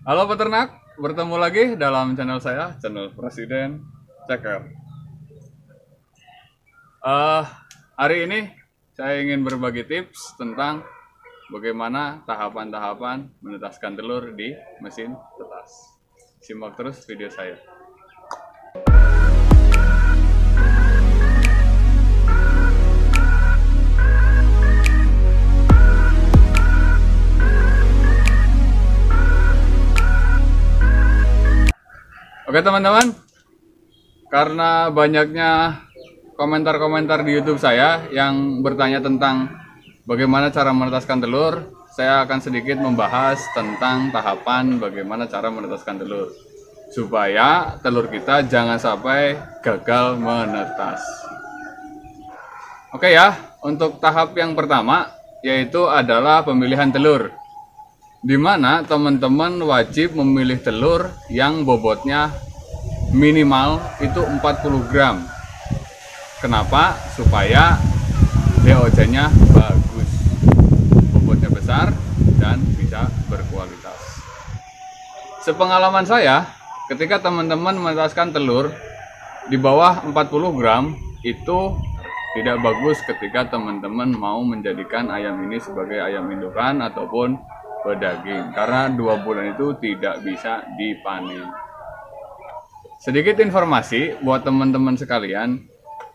Halo peternak, bertemu lagi dalam channel saya, channel Presiden Ceker. Eh, hari ini saya ingin berbagi tips tentang bagaimana tahapan-tahapan menetaskan telur di mesin tetas. Simak terus video saya. Oke teman-teman, karena banyaknya komentar-komentar di YouTube saya yang bertanya tentang bagaimana cara menetaskan telur, saya akan sedikit membahas tentang tahapan bagaimana cara menetaskan telur. Supaya telur kita jangan sampai gagal menetas. Oke ya, untuk tahap yang pertama yaitu adalah pemilihan telur di mana teman-teman wajib memilih telur yang bobotnya minimal itu 40 gram. Kenapa? Supaya DOC-nya bagus, bobotnya besar dan bisa berkualitas. Sepengalaman saya, ketika teman-teman menetaskan telur di bawah 40 gram itu tidak bagus ketika teman-teman mau menjadikan ayam ini sebagai ayam indukan ataupun pedaging karena dua bulan itu tidak bisa dipanen. Sedikit informasi buat teman-teman sekalian,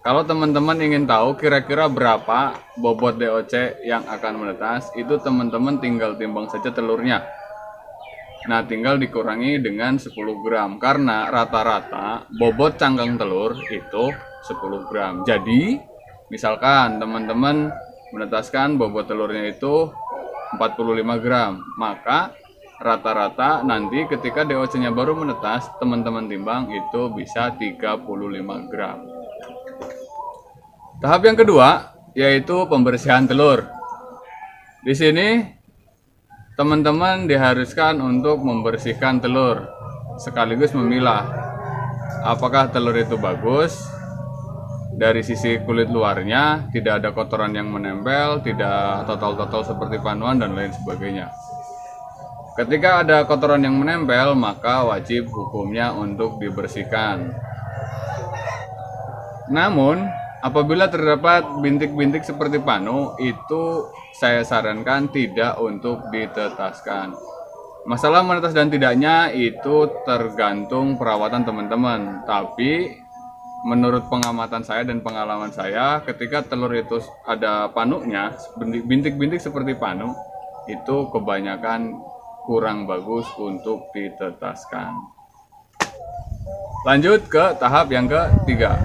kalau teman-teman ingin tahu kira-kira berapa bobot DOC yang akan menetas, itu teman-teman tinggal timbang saja telurnya. Nah, tinggal dikurangi dengan 10 gram karena rata-rata bobot cangkang telur itu 10 gram. Jadi, misalkan teman-teman menetaskan bobot telurnya itu 45 gram. Maka rata-rata nanti ketika DOC nya baru menetas teman-teman timbang itu bisa 35 gram. Tahap yang kedua yaitu pembersihan telur. Di sini teman-teman diharuskan untuk membersihkan telur sekaligus memilah. Apakah telur itu bagus dari sisi kulit luarnya tidak ada kotoran yang menempel, tidak total-total seperti panuan dan lain sebagainya. Ketika ada kotoran yang menempel, maka wajib hukumnya untuk dibersihkan. Namun, apabila terdapat bintik-bintik seperti panu, itu saya sarankan tidak untuk ditetaskan. Masalah menetas dan tidaknya itu tergantung perawatan teman-teman, tapi menurut pengamatan saya dan pengalaman saya ketika telur itu ada panuknya bintik-bintik seperti panu itu kebanyakan kurang bagus untuk ditetaskan. Lanjut ke tahap yang ketiga.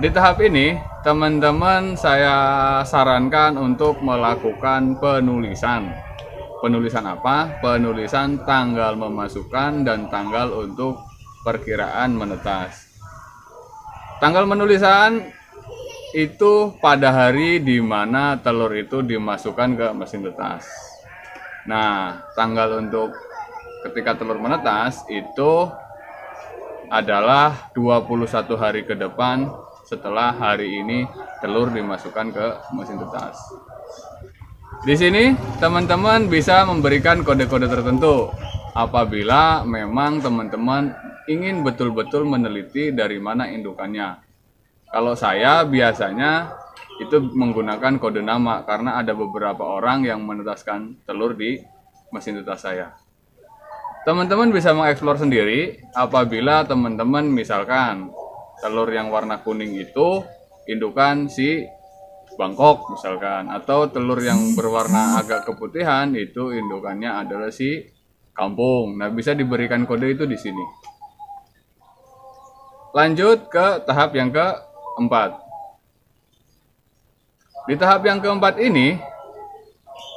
Di tahap ini teman-teman saya sarankan untuk melakukan penulisan. Penulisan apa? penulisan tanggal memasukkan dan tanggal untuk perkiraan menetas Tanggal penulisan itu pada hari di mana telur itu dimasukkan ke mesin tetas. Nah, tanggal untuk ketika telur menetas itu adalah 21 hari ke depan setelah hari ini telur dimasukkan ke mesin tetas. Di sini teman-teman bisa memberikan kode-kode tertentu apabila memang teman-teman ingin betul-betul meneliti dari mana indukannya. Kalau saya biasanya itu menggunakan kode nama karena ada beberapa orang yang menetaskan telur di mesin tetas saya. Teman-teman bisa mengeksplor sendiri apabila teman-teman misalkan telur yang warna kuning itu indukan si Bangkok misalkan atau telur yang berwarna agak keputihan itu indukannya adalah si kampung. Nah, bisa diberikan kode itu di sini. Lanjut ke tahap yang keempat. Di tahap yang keempat ini,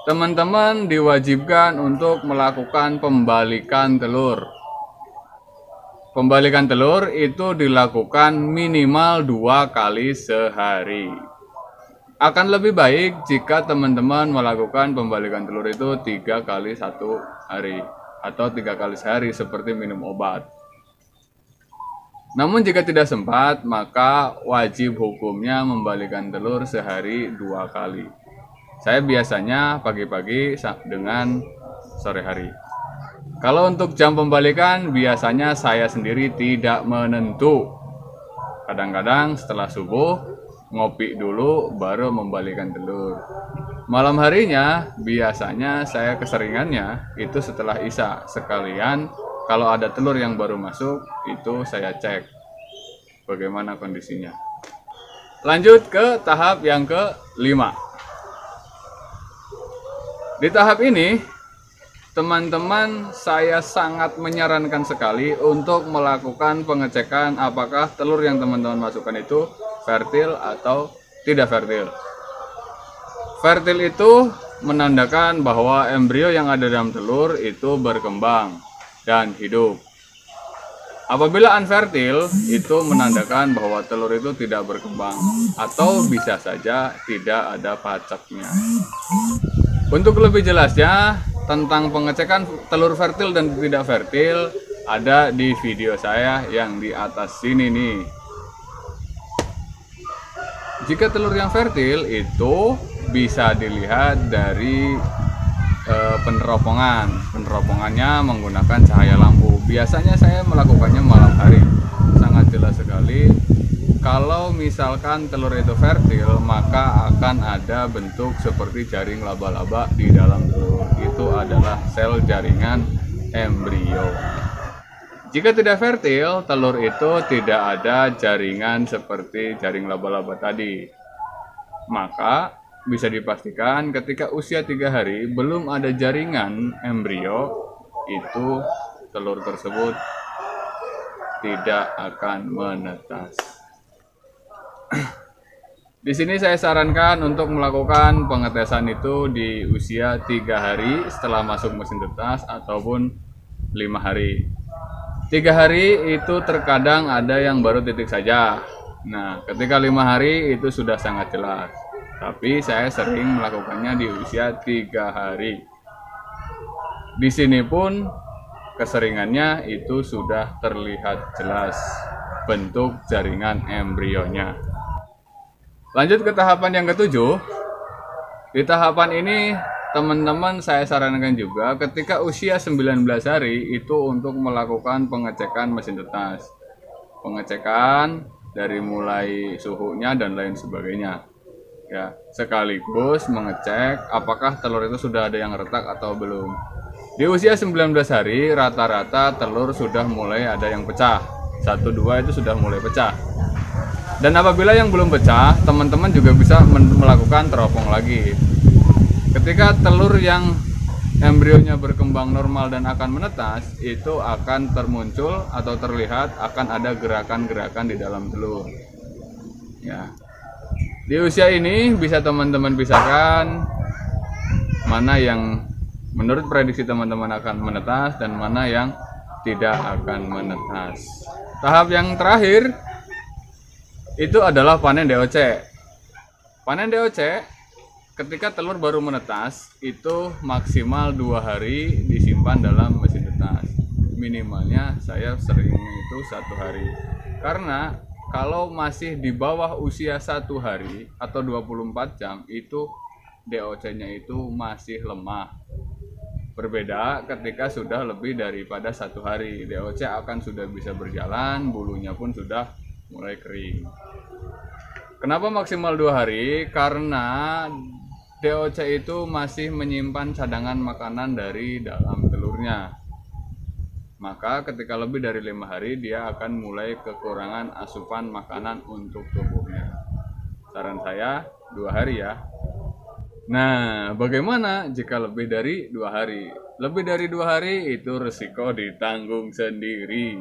teman-teman diwajibkan untuk melakukan pembalikan telur. Pembalikan telur itu dilakukan minimal dua kali sehari. Akan lebih baik jika teman-teman melakukan pembalikan telur itu tiga kali satu hari atau tiga kali sehari seperti minum obat. Namun jika tidak sempat, maka wajib hukumnya membalikan telur sehari dua kali. Saya biasanya pagi-pagi dengan sore hari. Kalau untuk jam pembalikan biasanya saya sendiri tidak menentu. Kadang-kadang setelah subuh ngopi dulu baru membalikan telur. Malam harinya biasanya saya keseringannya itu setelah Isya sekalian kalau ada telur yang baru masuk itu saya cek bagaimana kondisinya. Lanjut ke tahap yang kelima. Di tahap ini, teman-teman saya sangat menyarankan sekali untuk melakukan pengecekan apakah telur yang teman-teman masukkan itu fertil atau tidak fertil. Fertil itu menandakan bahwa embrio yang ada dalam telur itu berkembang dan hidup. Apabila unfertil, itu menandakan bahwa telur itu tidak berkembang atau bisa saja tidak ada pacaknya. Untuk lebih jelasnya tentang pengecekan telur fertil dan tidak fertil ada di video saya yang di atas sini nih. Jika telur yang fertil itu bisa dilihat dari e, peneropongan. Peneropongannya menggunakan cahaya lampu. Biasanya saya melakukannya malam hari. Sangat jelas sekali. Kalau misalkan telur itu fertil, maka akan ada bentuk seperti jaring laba-laba di dalam telur. Itu adalah sel jaringan embrio. Jika tidak fertil, telur itu tidak ada jaringan seperti jaring laba-laba tadi. Maka bisa dipastikan ketika usia tiga hari belum ada jaringan embrio itu telur tersebut tidak akan menetas. Di sini saya sarankan untuk melakukan pengetesan itu di usia tiga hari setelah masuk mesin tetas ataupun lima hari. Tiga hari itu terkadang ada yang baru titik saja. Nah, ketika lima hari itu sudah sangat jelas tapi saya sering melakukannya di usia tiga hari. Di sini pun keseringannya itu sudah terlihat jelas bentuk jaringan embrionya. Lanjut ke tahapan yang ketujuh. Di tahapan ini teman-teman saya sarankan juga ketika usia 19 hari itu untuk melakukan pengecekan mesin tetas. Pengecekan dari mulai suhunya dan lain sebagainya ya sekaligus mengecek apakah telur itu sudah ada yang retak atau belum. Di usia 19 hari rata-rata telur sudah mulai ada yang pecah. Satu dua itu sudah mulai pecah. Dan apabila yang belum pecah teman-teman juga bisa melakukan teropong lagi. Ketika telur yang embrionya berkembang normal dan akan menetas itu akan termuncul atau terlihat akan ada gerakan-gerakan di dalam telur. Ya di usia ini bisa teman-teman pisahkan mana yang menurut prediksi teman-teman akan menetas dan mana yang tidak akan menetas. Tahap yang terakhir itu adalah panen DOC. Panen DOC ketika telur baru menetas itu maksimal dua hari disimpan dalam mesin tetas. Minimalnya saya sering itu satu hari karena kalau masih di bawah usia satu hari atau 24 jam itu DOC-nya itu masih lemah. Berbeda ketika sudah lebih daripada satu hari, DOC akan sudah bisa berjalan, bulunya pun sudah mulai kering. Kenapa maksimal dua hari? Karena DOC itu masih menyimpan cadangan makanan dari dalam telurnya maka ketika lebih dari lima hari dia akan mulai kekurangan asupan makanan untuk tubuhnya. Saran saya dua hari ya. Nah bagaimana jika lebih dari dua hari? Lebih dari dua hari itu resiko ditanggung sendiri.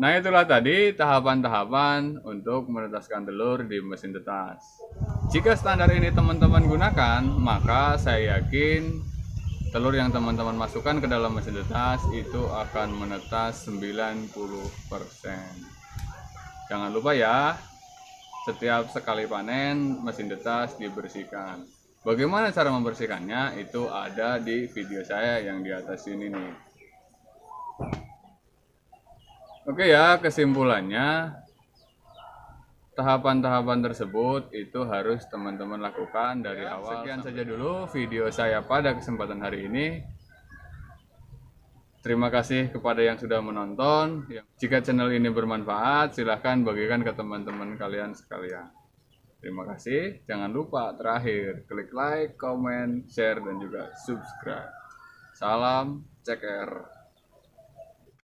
Nah itulah tadi tahapan-tahapan untuk menetaskan telur di mesin tetas. Jika standar ini teman-teman gunakan maka saya yakin telur yang teman-teman masukkan ke dalam mesin tetas itu akan menetas 90% jangan lupa ya setiap sekali panen mesin tetas dibersihkan. Bagaimana cara membersihkannya? Itu ada di video saya yang di atas ini nih. Oke ya kesimpulannya tahapan-tahapan tersebut itu harus teman-teman lakukan dari awal. Sekian saja dulu video saya pada kesempatan hari ini. Terima kasih kepada yang sudah menonton. Jika channel ini bermanfaat, silahkan bagikan ke teman-teman kalian sekalian. Terima kasih. Jangan lupa terakhir klik like, comment, share, dan juga subscribe. Salam ceker.